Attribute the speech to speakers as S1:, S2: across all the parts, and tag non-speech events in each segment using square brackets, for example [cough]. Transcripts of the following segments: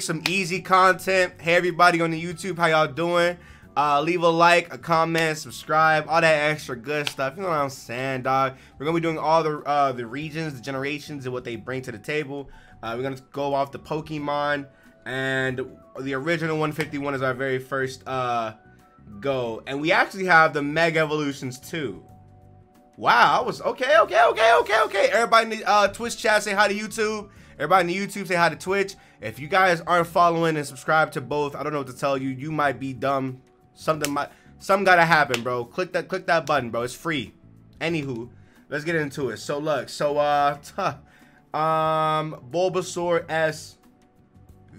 S1: some easy content. Hey everybody on the YouTube, how y'all doing? Uh, leave a like, a comment, subscribe, all that extra good stuff. You know what I'm saying, dog? We're gonna be doing all the uh, the regions, the generations, and what they bring to the table. Uh, we're gonna go off the Pokemon, and the original 151 is our very first uh, go, and we actually have the Mega Evolutions too. Wow, I was okay, okay, okay, okay, okay. Everybody in the uh, Twitch chat say hi to YouTube. Everybody in the YouTube say hi to Twitch. If you guys aren't following and subscribed to both, I don't know what to tell you. You might be dumb. Something might, something gotta happen, bro. Click that, click that button, bro. It's free. Anywho, let's get into it. So look, so uh, [laughs] um, Bulbasaur S,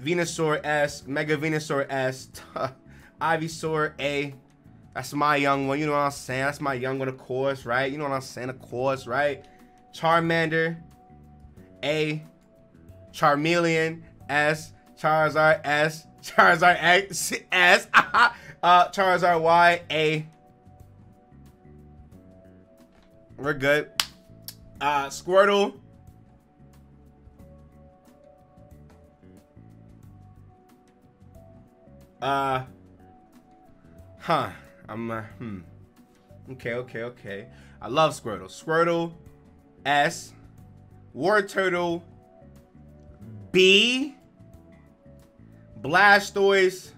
S1: Venusaur S, Mega Venusaur S, [laughs] Ivysaur A. That's my young one. You know what I'm saying? That's my young one, of course, right? You know what I'm saying? Of course, right? Charmander A. Charmeleon S, Charizard S, Charizard X S, [laughs] uh, Charizard Y A. We're good. Uh, Squirtle. Uh, huh. I'm, uh, hmm. Okay, okay, okay. I love Squirtle. Squirtle, S, Wartortle, B, Blastoise,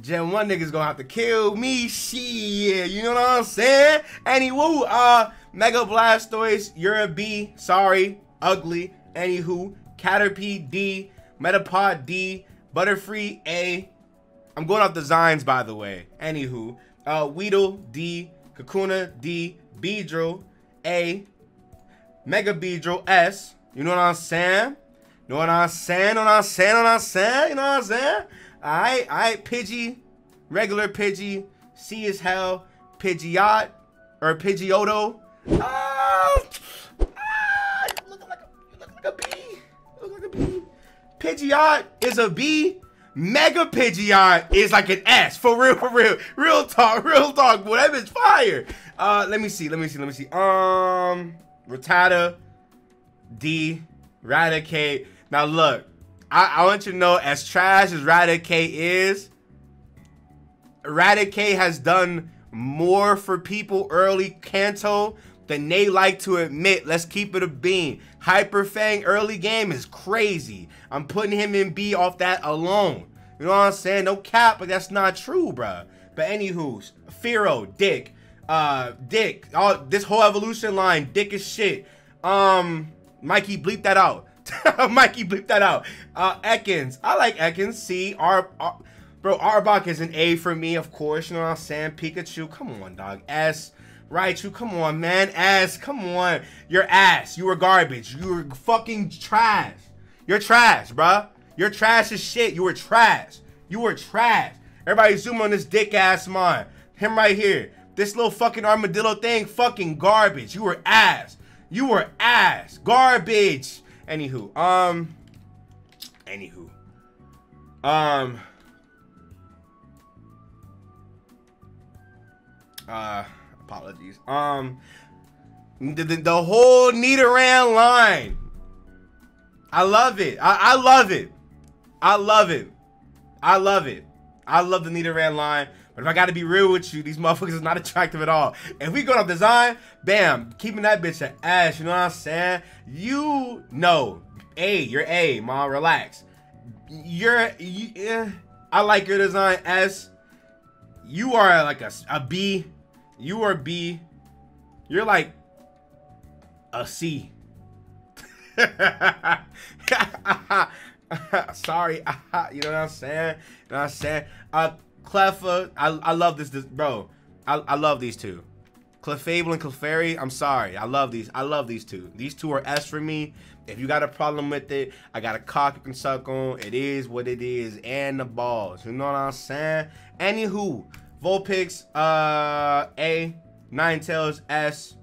S1: Gen 1 niggas gonna have to kill me. Shit, you know what I'm saying? Anywho, uh, Mega Blastoise, you're a B. Sorry, ugly. Anywho, Caterpie D, Metapod D, Butterfree A. I'm going off designs, by the way. Anywho, uh, Weedle D, Kakuna D, Beedrill A, Mega Beedrill S. You know what I'm saying? You know what I'm saying? You know what I'm saying? You know what I'm saying? You know what I'm saying? Alright, alright, Pidgey, regular Pidgey, C as hell, Pidgeot, or Pidgeotto. Ah, ah, you like a, you like a bee. Pidgeot is a B. Mega Pidgeot is like an S. For real, for real. Real talk, [laughs] real talk. Whatever is fire. Uh, let me see, let me see, let me see. Um, Rattata, D, Raticate. Now look, I, I want you to know, as trash as Raticate is, Raticate has done more for people early Kanto than they like to admit. Let's keep it a bean. Hyper Fang early game is crazy. I'm putting him in B off that alone. You know what I'm saying? No cap, but that's not true, bruh. But anywho, Fearow, Dick, uh, Dick, all this whole evolution line, Dick is shit. Um, Mikey, bleep that out. [laughs] Mikey, bleep that out. Uh, Ekans. I like Ekans. C. R. R bro, Arbok is an A for me, of course. You know what I'm saying? Pikachu. Come on, dog. S. Raichu. Come on, man. Ass, Come on. You're ass. You were garbage. You were fucking trash. You're trash, bruh. You're trash as shit. You were trash. You were trash. Everybody zoom on this dick ass man. Him right here. This little fucking armadillo thing, fucking garbage. You were ass. You were ass. Garbage. Anywho, um, anywho, um, uh, apologies. Um, the, the, the whole Nidoran line. I love it. I, I love it. I love it. I love it. I love the Nidoran line. But if I gotta be real with you, these motherfuckers is not attractive at all. If we go off design, bam, keeping that bitch an ass, you know what I'm saying? You know, A, you're A, mom, relax. You're, you, eh, I like your design, S. You are like a, a B. You are B. You're like a C. [laughs] Sorry, [laughs] you know what I'm saying? You know what I'm saying? Uh, Cleffa, I, I love this, this bro. I, I love these two. Clefable and Clefairy, I'm sorry. I love these. I love these two. These two are S for me. If you got a problem with it, I got a cock you can suck on. It is what it is. And the balls. You know what I'm saying? Anywho, Vulpix, uh, A, Ninetales, S,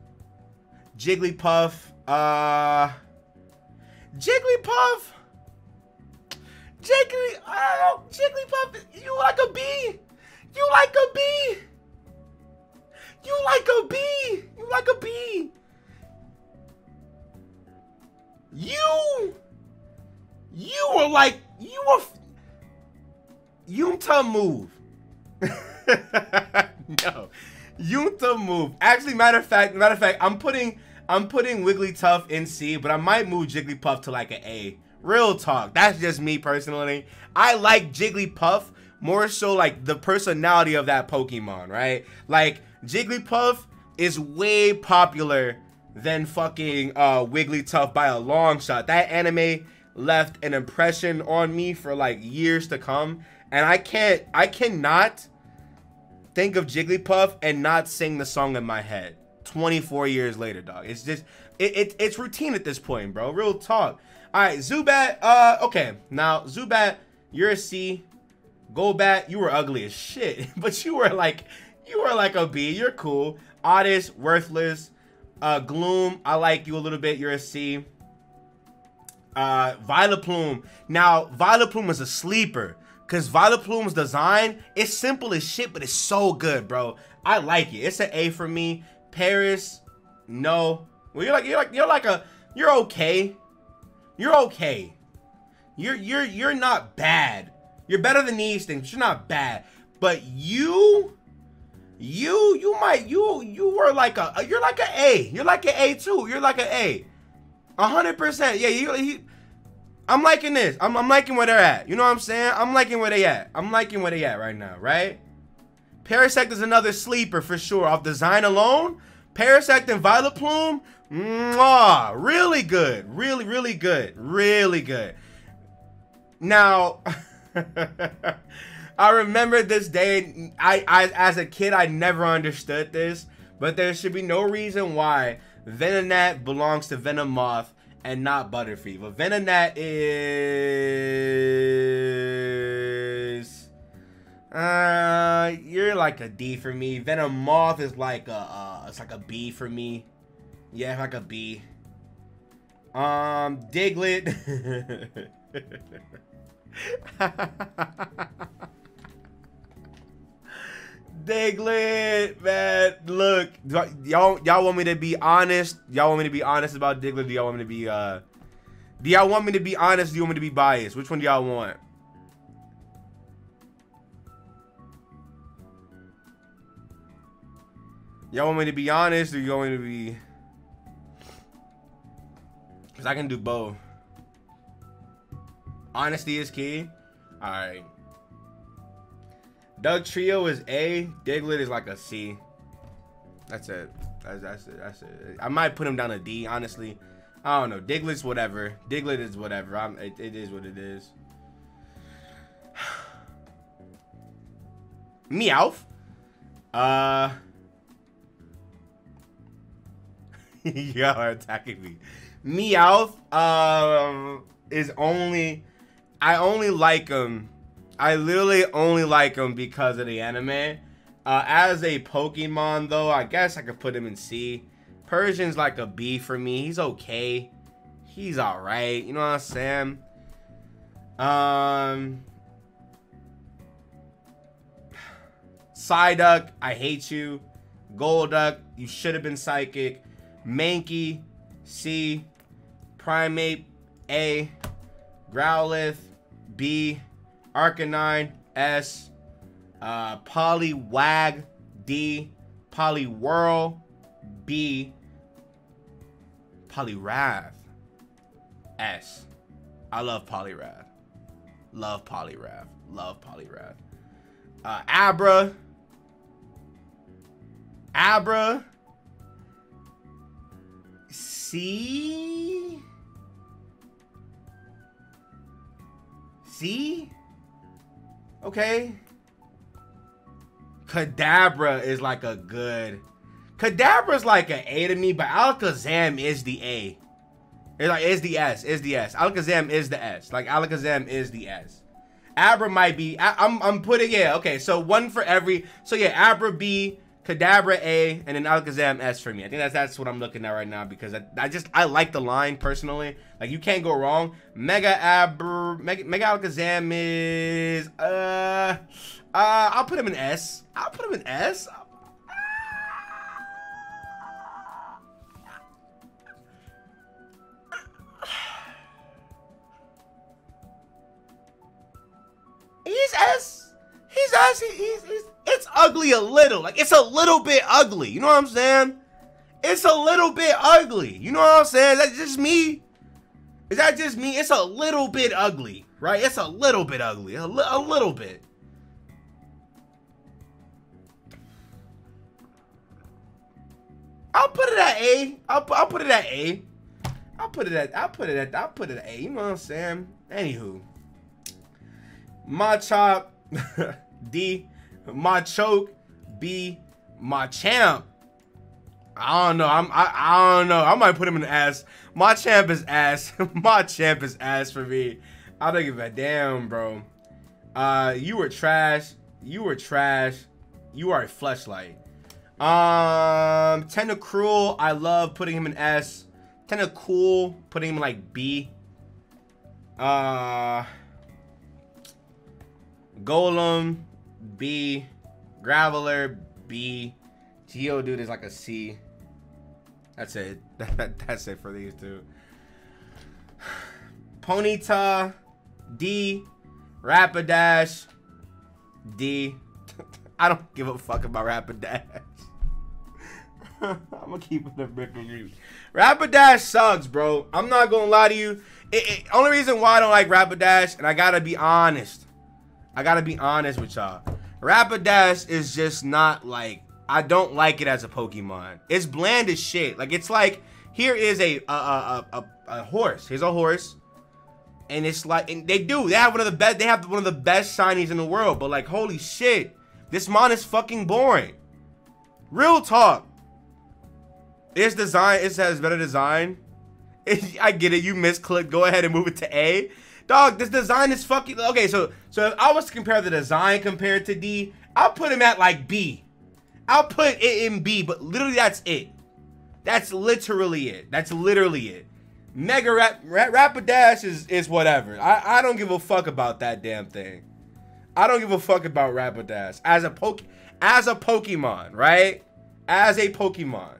S1: Jigglypuff, uh, Jigglypuff, Jiggly, oh, Jigglypuff, you like a bee, You like a B. You like a B. You like a B. You, you were like, you were, Yunta move. [laughs] no, Yunta move. Actually, matter of fact, matter of fact, I'm putting, I'm putting Wigglytuff in C, but I might move Jigglypuff to like an A. Real talk. That's just me personally. I like Jigglypuff more so like the personality of that Pokemon, right? Like Jigglypuff is way popular than fucking uh, Wigglytuff by a long shot. That anime left an impression on me for like years to come, and I can't, I cannot think of Jigglypuff and not sing the song in my head. 24 years later, dog. It's just, it, it it's routine at this point, bro. Real talk. All right, Zubat. Uh, okay. Now Zubat, you're a C. Golbat, you were ugly as shit, [laughs] but you were like, you were like a B. You're cool. Oddish, worthless. Uh, Gloom, I like you a little bit. You're a C. Uh, Vileplume. Now, Vileplume is a sleeper. Cause Vileplume's design, it's simple as shit, but it's so good, bro. I like it. It's an A for me. Paras, no. Well, you're like you're like you're like a you're okay. You're okay. You're you're you're not bad. You're better than these things. You're not bad. But you you you might you you were like a you're like an A. You're like an A too. You're like an A. A hundred percent. Yeah, you he I'm liking this. I'm, I'm liking where they're at. You know what I'm saying? I'm liking where they at. I'm liking where they at right now, right? Parasect is another sleeper for sure. Off design alone, Parasect and Vileplume, mwah, really good. Really, really good. Really good. Now, [laughs] I remember this day. I, I, as a kid, I never understood this, but there should be no reason why Venonat belongs to Venomoth and not Butterfree. But Venonat is uh you're like a D for me. Venomoth is like a uh it's like a B for me. Yeah, like a B. Um Diglett [laughs] Diglett, man. Look, y'all y'all want me to be honest? Y'all want me to be honest about Diglett? Do y'all want me to be uh Do y'all want me to be honest? Do you want me to be biased? Which one do y'all want? Y'all want me to be honest or you want me to be Cause I can do both. Honesty is key. Alright. Dugtrio is A. Diglett is like a C. That's it. That's, that's it. That's it. I might put him down a D, honestly. I don't know. Diglett's whatever. Diglett is whatever. I'm, it, it is what it is. [sighs] Meowth. Uh. [laughs] Y'all are attacking me. Meowth um, is only. I only like him I literally only like him because of the anime. Uh, as a Pokemon, though, I guess I could put him in C. Persian's like a B for me. He's okay. He's alright. You know what I'm saying? Um, Psyduck, I hate you. Golduck, you should have been Psychic. Mankey, C. Primeape, A. Growlithe, B. Arcanine, S. Uh, Poliwag, D. Poliwhirl, B. Poliwrath, S. I love Poliwrath. Love Poliwrath. Love Poliwrath. Uh, Abra. Abra. C. C. Okay. Kadabra is like a good. Kadabra is like an A to me, but Alakazam is the A. It's like is the S, is the S. Alakazam is the S. Like Alakazam is the S. Abra might be. I, am I'm, I'm putting yeah. Okay, so one for every. So yeah, Abra B, Kadabra A, and then Alakazam S for me. I think that's that's what I'm looking at right now because I, I just I like the line personally. Like you can't go wrong. Mega Aber Mega, Mega Alakazam is uh uh I'll put him in S. I'll put him in S. He's S. He's S. He's, he's it's ugly a little. Like it's a little bit ugly. You know what I'm saying? It's a little bit ugly. You know what I'm saying? That's just me. Is that just me? It's a little bit ugly, right? It's a little bit ugly. A, li a little bit. I'll put it at A. I'll, I'll put it at A. I'll put it at I'll put it at I'll put it at A. You know what I'm saying? Anywho. Machop [laughs] D Machoke B Machamp. I don't know. I'm I, I don't know. I might put him in the ass. Machamp is ass. [laughs] Machamp is ass for me. I don't give a damn, bro. Uh you were trash. You were trash. You are a fleshlight. Um Tentacruel, I love putting him in S. Tentacool, putting him in like B. Uh Golem, B. Graveler, B. Geodude is like a C. That's it. [laughs] That's it for these two. [sighs] Ponyta, D. Rapidash, D. [laughs] I don't give a fuck about Rapidash. [laughs] I'm gonna keep it a brick with you. Rapidash sucks, bro. I'm not gonna lie to you. It, it, only reason why I don't like Rapidash, and I gotta be honest. I gotta be honest with y'all. Rapidash is just not like I don't like it as a Pokemon. It's bland as shit. Like it's like here is a a, a, a, a horse. Here's a horse. And it's like and they do. They have one of the best they have one of the best shinies in the world. But like holy shit. This mon is fucking boring. Real talk. Its design, it has better design. It, [laughs] I get it. You misclicked. Go ahead and move it to A. Dog, this design is fucking okay. So, so if I was to compare the design compared to D, I'll put him at like B. I'll put it in B, but literally that's it. That's literally it. That's literally it. Mega Rap, Rap Rapidash is is whatever. I I don't give a fuck about that damn thing. I don't give a fuck about Rapidash as a poke as a Pokemon, right? As a Pokemon,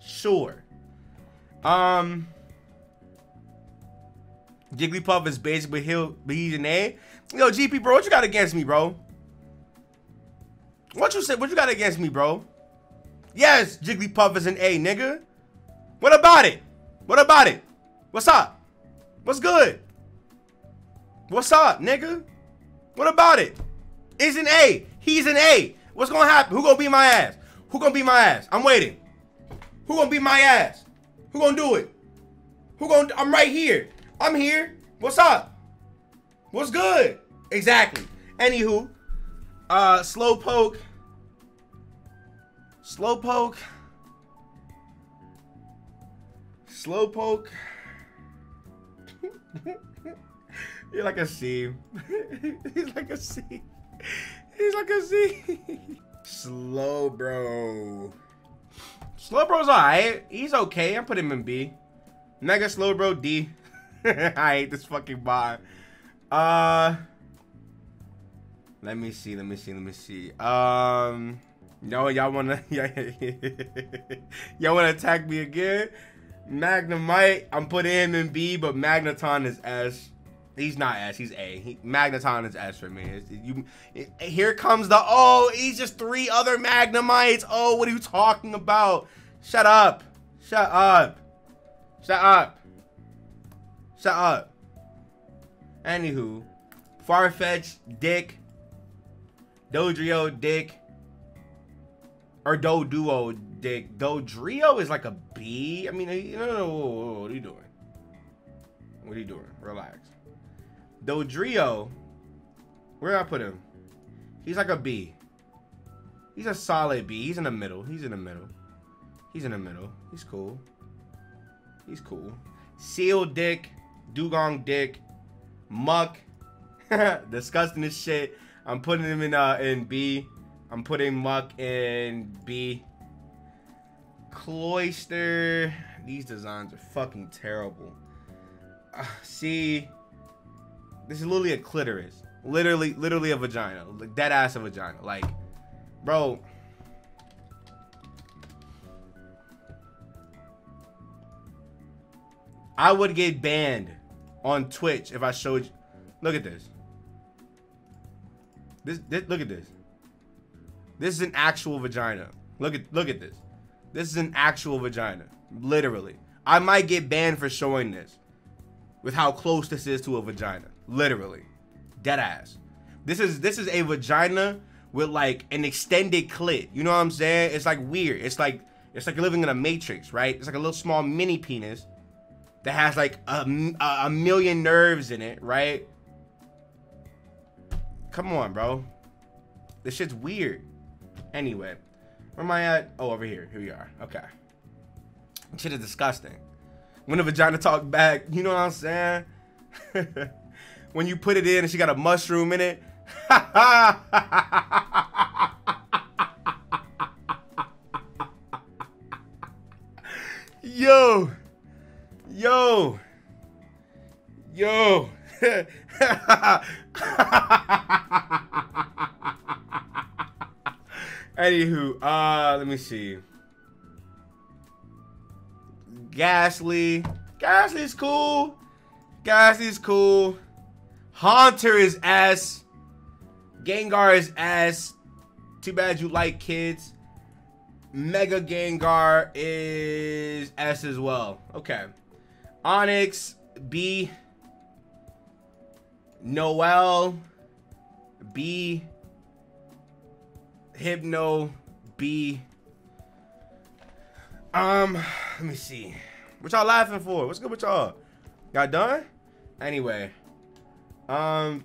S1: sure. Um. Jigglypuff is basically he'll be an A. Yo, GP, bro, what you got against me, bro? What you said? What you got against me, bro? Yes, Jigglypuff is an A, nigga. What about it? What about it? What's up? What's good? What's up, nigga? What about it? It's an A. He's an A. What's gonna happen? Who gonna beat my ass? Who gonna beat my ass? I'm waiting. Who gonna beat my ass? Who gonna do it? Who gonna? I'm right here. I'm here. What's up? What's good? Exactly. Anywho, uh, Slowpoke. Slowpoke. Slowpoke. [laughs] You're like a C. [laughs] He's like a C. He's like a C. Slowbro. Slow bro's alright. He's okay. I put him in B. Mega Slowbro D. [laughs] I hate this fucking bot. Uh, let me see. Let me see. Let me see. Um, yo, y'all wanna [laughs] y'all wanna attack me again? Magnemite. I'm putting him in B, but Magneton is S. He's not S. He's A. He, Magneton is S for me. It's, you, it, here comes the oh. He's just three other Magnemites. Oh, what are you talking about? Shut up. Shut up. Shut up. Shut up. Anywho, Farfetch, Dick, Dodrio, Dick, or Doduo, Dick. Dodrio is like a B. I mean, no, no, what are you doing? What are you doing? Relax. Dodrio, where did I put him? He's like a B. He's a solid B. He's in the middle. He's in the middle. He's in the middle. He's cool. He's cool. Seel Dick. Dugong Dick, Muk, [laughs] disgusting as shit. I'm putting him in uh in B. I'm putting Muk in B. Cloyster. These designs are fucking terrible. Uh, see, this is literally a clitoris. Literally, literally a vagina. Like dead ass a vagina. Like, bro. I would get banned on Twitch if I showed you. Look at this. This, this look at this. This is an actual vagina. Look at look at this. This is an actual vagina. Literally. I might get banned for showing this. With how close this is to a vagina. Literally. Dead ass. This is this is a vagina with like an extended clit. You know what I'm saying? It's like weird. It's like it's like living in a matrix, right? It's like a little small mini penis that has like a, a million nerves in it, right? Come on, bro. This shit's weird. Anyway, where am I at? Oh, over here. Here we are. Okay. Shit is disgusting. When the vagina talk back, you know what I'm saying? [laughs] when you put it in and she got a mushroom in it. [laughs] Yo. [laughs] Anywho, uh, let me see. Gastly. Gastly's cool. Gastly's cool. Haunter is S. Gengar is S. Too bad you like kids. Mega Gengar is S as well. Okay. Onix, B. Noel, B. Hypno B. Um, let me see. What y'all laughing for? What's good with y'all? Got done? Anyway. Um,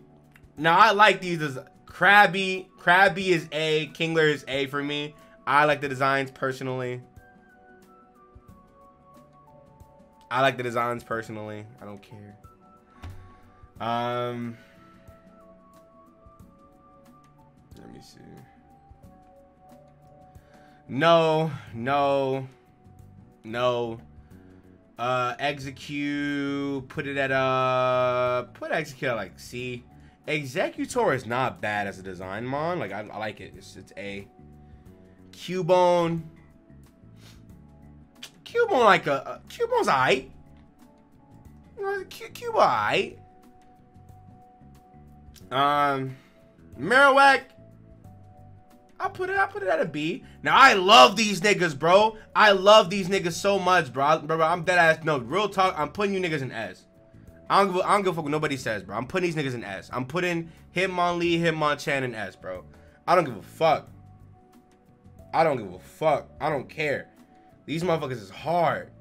S1: now I like these as Krabby. Krabby is A. Kingler is A for me. I like the designs personally. I like the designs personally. I don't care. Um, let me see. No, no, no. Uh, Exeggcute. Put it at uh, put Exeggcute at like C. Exeggutor is not bad as a design mon. Like I, I like it. It's it's A. Cubone. Cubone like a, a Cubone's alright. Cube alright. Um, Marowak. I put it. I put it at a B. Now I love these niggas, bro. I love these niggas so much, bro. Bro, I'm dead ass. No, real talk. I'm putting you niggas in S. I don't give. I don't give a fuck what nobody says, bro. I'm putting these niggas in S. I'm putting Hitmonlee, Hitmonchan in S, bro. I don't give a fuck. I don't give a fuck. I don't care. These motherfuckers is hard.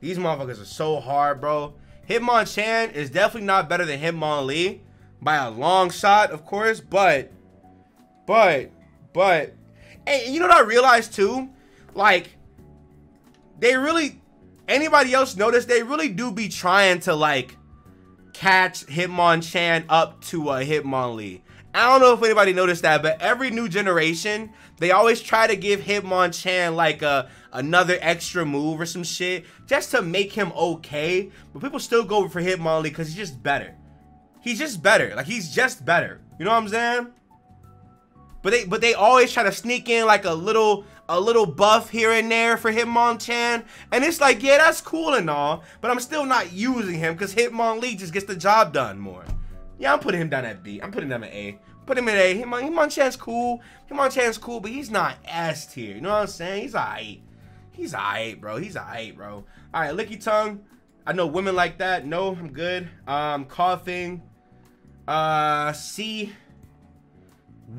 S1: These motherfuckers are so hard, bro. Hitmonchan is definitely not better than Hitmonlee by a long shot, of course, but, but but, and you know what I realized too? Like, they really, anybody else notice they really do be trying to like catch Hitmonchan up to a Hitmonlee. I don't know if anybody noticed that, but every new generation, they always try to give Hitmonchan like a another extra move or some shit just to make him okay. But people still go for Hitmonlee because he's just better. He's just better. Like he's just better. You know what I'm saying? But they but they always try to sneak in like a little a little buff here and there for Hitmonchan. And it's like, yeah, that's cool and all, but I'm still not using him because Hitmonlee just gets the job done more. Yeah, I'm putting him down at B. I'm putting him at A. Put him at A. Hitmon, Hitmonchan's cool. Hitmonchan's cool, but he's not S tier. You know what I'm saying? He's alright. He's alright, bro. He's alright, bro. Alright, Lickitung. I know women like that. No, I'm good. Um, Koffing. Uh, see,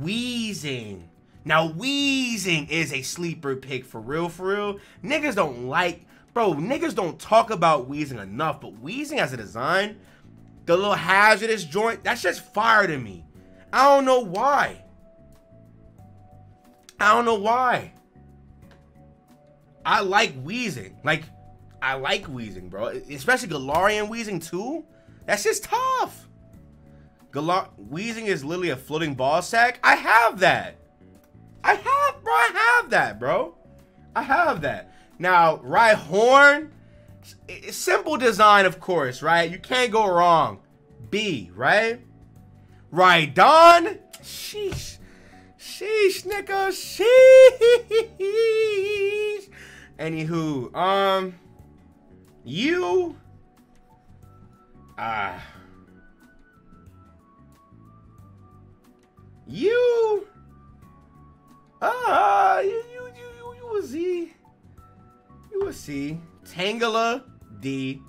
S1: Weezing. Now, Weezing is a sleeper pick for real, for real. Niggas don't like, bro, niggas don't talk about Weezing enough, but Weezing as a design, the little hazardous joint, that's just fire to me. I don't know why. I don't know why. I like Weezing. Like, I like Weezing, bro. Especially Galarian Weezing too. That's just tough. Galar Weezing is literally a floating ball sack. I have that. I have, bro. I have that, bro. I have that. Now, Rhyhorn, simple design, of course, right? You can't go wrong. B, right? Rhydon, sheesh. Sheesh, nigga, sheesh. Anywho, um, you, ah, uh, you, ah, uh, you, you, you, you a Z, you a C, Tangela, D,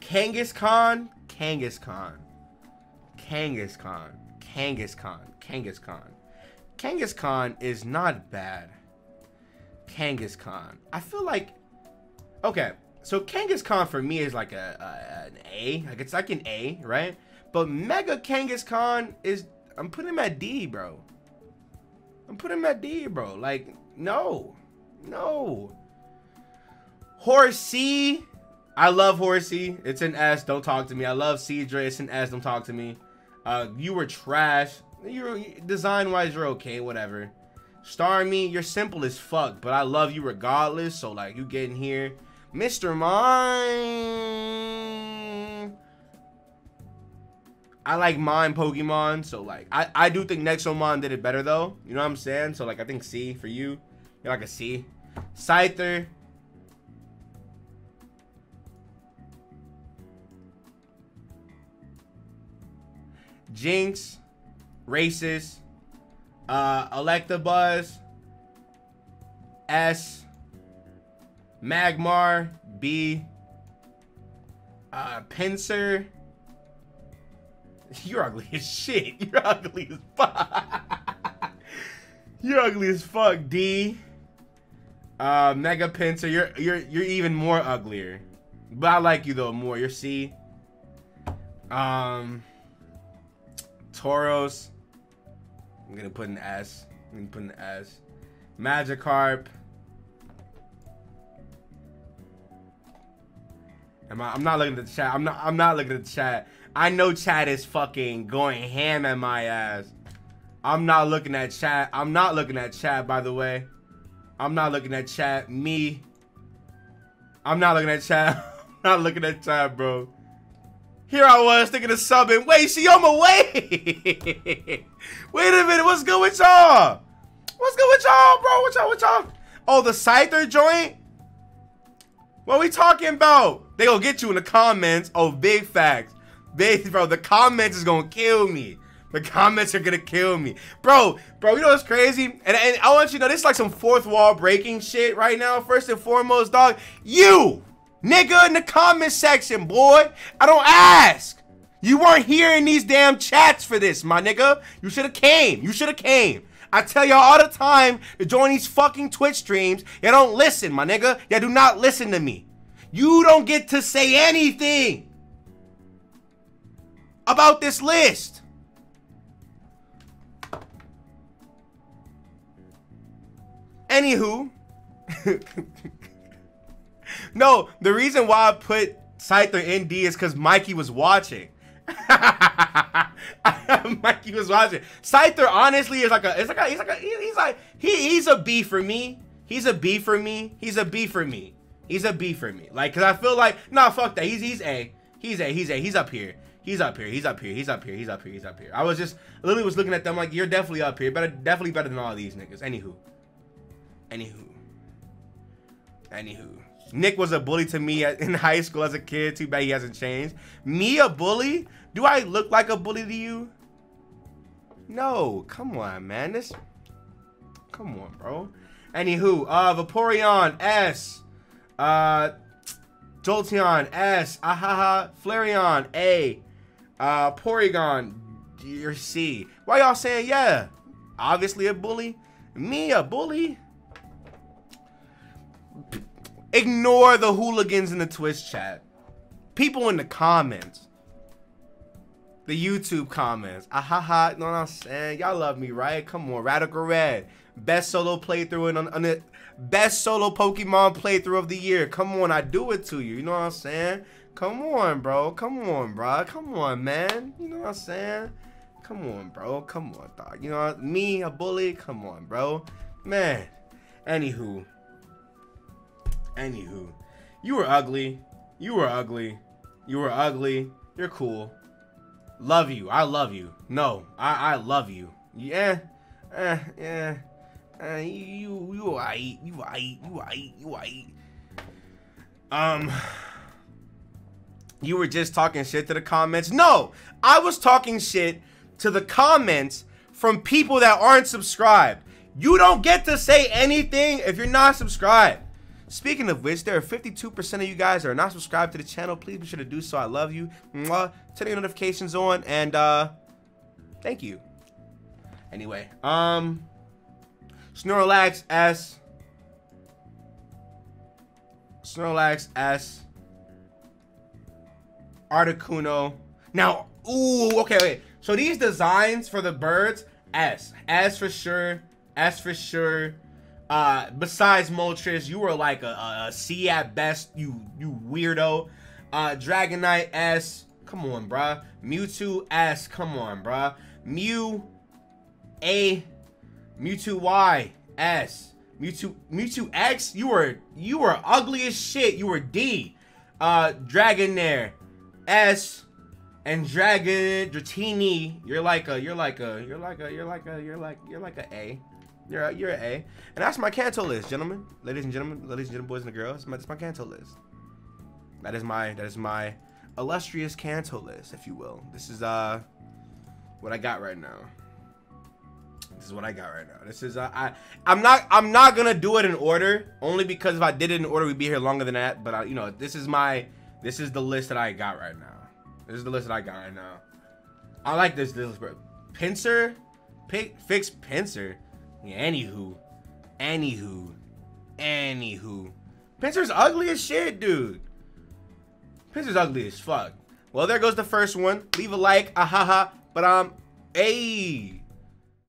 S1: Kangaskhan, Kangaskhan, Kangaskhan, Kangaskhan, Kangaskhan. Kangaskhan is not bad. Kangaskhan. I feel like okay, so Kangaskhan for me is like a, a, an A, like it's like an A, right? But Mega Kangaskhan is I'm putting him at D, bro. I'm putting him at D, bro. Like no, no. Horsea, I love Horsea. It's an S. Don't talk to me. I love Seadra. It's an S. Don't talk to me. Uh, you were trash. You're design wise, you're okay. Whatever. Starmie. you're simple as fuck, but I love you regardless. So like, you getting here, Mr. Mime. I like mine Pokemon, so like, I I do think Nexomon did it better though. You know what I'm saying? So like, I think C for you. You're like a C. Scyther. Jynx, racist, uh, Electabuzz, S, Magmar, B, uh. [laughs] You're ugly as shit. [laughs] You're ugly as fuck. [laughs] You're ugly as fuck, D. Uh, Mega Pinsir, you're you're you're even more uglier. But I like you though more. You're C. Um. Tauros. I'm gonna put an S. I'm gonna put an S. Magikarp. Am I, I'm not looking at the chat. I'm not. I'm not looking at the chat. I know chat is fucking going ham at my ass. I'm not looking at chat. I'm not looking at chat. By the way, I'm not looking at chat. Me. I'm not looking at chat. [laughs] I'm not looking at chat, bro. Here I was thinking of subbing. Wait, she on my way. [laughs] Wait a minute. What's good with y'all? What's good with y'all, bro? What y'all, what y'all? Oh, the Scyther joint? What we talking about? They gonna get you in the comments. Oh, big facts. Big, bro, the comments is gonna kill me. The comments are gonna kill me. Bro, bro, you know what's crazy? And, and I want you to know, this is like some fourth wall breaking shit right now. First and foremost, dog, you Nigga in the comment section, boy. I don't ask. You weren't here in these damn chats for this, my nigga. You should have came. You should have came. I tell y'all all the time to join these fucking Twitch streams. Y'all don't listen, my nigga. Y'all do not listen to me. You don't get to say anything about this list. Anywho. [laughs] no, the reason why I put Scyther in D is because Mikey was watching. [laughs] Mikey was watching. Scyther honestly is like a, it's like a, he's like a, he's like, he, he's a B for me. He's a B for me. He's a B for me. He's a B for me. Like, cause I feel like, nah, fuck that. He's, he's A. He's A. He's A. He's up here. He's up here. He's up here. He's up here. He's up here. He's up here. I was just literally was looking at them like, you're definitely up here. Better, definitely better than all these niggas. Anywho. Anywho. Anywho. Nick was a bully to me in high school as a kid. Too bad he hasn't changed. Me a bully? Do I look like a bully to you? No. Come on, man. This. Come on, bro. Anywho, uh, Vaporeon S. Uh, Jolteon S. Ahaha. Flareon A. Uh, Porygon You're C. Why y'all saying yeah? Obviously a bully. Me a bully? Ignore the hooligans in the Twitch chat. People in the comments. The YouTube comments. Ahaha, you know what I'm saying? Y'all love me, right? Come on, Radical Red. Best solo playthrough and on the best solo Pokemon playthrough of the year. Come on, I do it to you. You know what I'm saying? Come on, bro. Come on, bro. Come on, man. You know what I'm saying? Come on, bro. Come on, dog. You know, me, a bully? Come on, bro. Man. Anywho. Anywho. You were ugly. You were ugly. You were ugly. You're cool. Love you. I love you. No, I, I love you. Yeah. Eh, yeah. Uh, you, you aight, you aight, you aight, you aight. Um, you were just talking shit to the comments. No, I was talking shit to the comments from people that aren't subscribed. You don't get to say anything if you're not subscribed. Speaking of which, there are 52% of you guys that are not subscribed to the channel. Please be sure to do so. I love you. Mwah. Turn your notifications on and uh thank you. Anyway, um Snorlax S Snorlax S Articuno. Now, ooh, okay, wait. So these designs for the birds, S. S for sure. S for sure. Uh, besides Moltres, you were like a, C at best, you you weirdo. Uh, Dragonite S. Come on, bruh. Mewtwo S. Come on, bruh. Mew A. Mewtwo Y. S. Mewtwo Mewtwo X. You were you were ugly as shit. You were D. Uh, Dragonair. S and Dragon Dratini, you're like a, you're like a, you're like a, you're like a, you're like, you're like a A. You're a, you're a A. And that's my Kanto list, gentlemen, ladies and gentlemen, ladies and gentlemen, boys and girls. That's my, that's my Kanto list. That is my, that is my illustrious Kanto list, if you will. This is uh, what I got right now. This is what I got right now. This is uh, I I'm not I'm not gonna do it in order only because if I did it in order we'd be here longer than that. But I, you know this is my this is the list that I got right now. This is the list that I got right now. I like this list, bro. Pinsir, Pick, fix Pinsir. Yeah, anywho. Anywho. Anywho. Pinsir's ugly as shit, dude. Pinsir's ugly as fuck. Well, there goes the first one. Leave a like. Ahaha. But, um, hey.